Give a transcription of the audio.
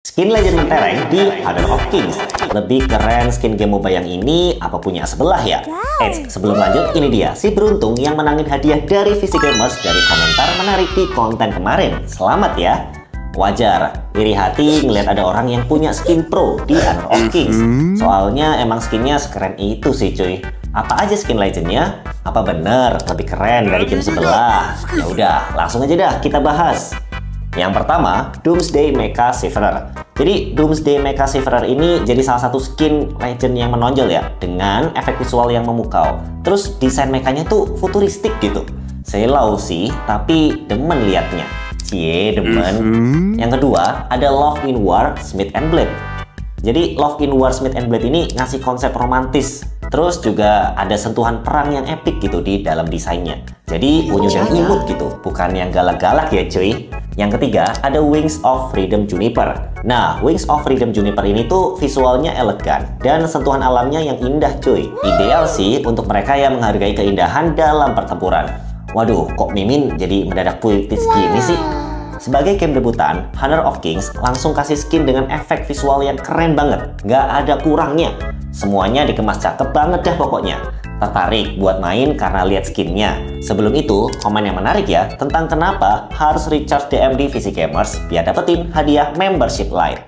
Skin Legend mentereng di Honor of Kings. Lebih keren skin game MOBA yang ini apa punya sebelah ya? Eits, sebelum lanjut, ini dia si beruntung yang menangin hadiah dari Visi Gamers dari komentar menarik di konten kemarin. Selamat ya! Wajar, iri hati ngeliat ada orang yang punya skin pro di Honor of Kings. Soalnya emang skinnya sekeren itu sih cuy. Apa aja skin legendnya? Apa bener lebih keren dari game sebelah? Ya udah, langsung aja dah kita bahas. Yang pertama, Doomsday Mecha Severer. Jadi Doomsday Mecha Severer ini jadi salah satu skin legend yang menonjol ya, dengan efek visual yang memukau. Terus desain mekanya tuh futuristik gitu. Selau sih, tapi demen liatnya. Cie, demen. Yang kedua, ada Love in War Smith and Blade. Jadi Love in War Smith and Blade ini ngasih konsep romantis. Terus juga ada sentuhan perang yang epic gitu di dalam desainnya. Jadi unyu dan imut gitu, bukan yang galak-galak ya cuy. Yang ketiga, ada Wings of Freedom Juniper. Nah, Wings of Freedom Juniper ini tuh visualnya elegan dan sentuhan alamnya yang indah cuy. Ideal sih untuk mereka yang menghargai keindahan dalam pertempuran. Waduh, kok Mimin jadi mendadak puitis gini sih? Sebagai game debutan, Honor of Kings langsung kasih skin dengan efek visual yang keren banget. Nggak ada kurangnya. Semuanya dikemas cakep banget dah pokoknya. Tertarik buat main karena lihat skinnya. Sebelum itu, komen yang menarik ya tentang kenapa harus recharge DM di VC Gamers biar dapetin hadiah membership light.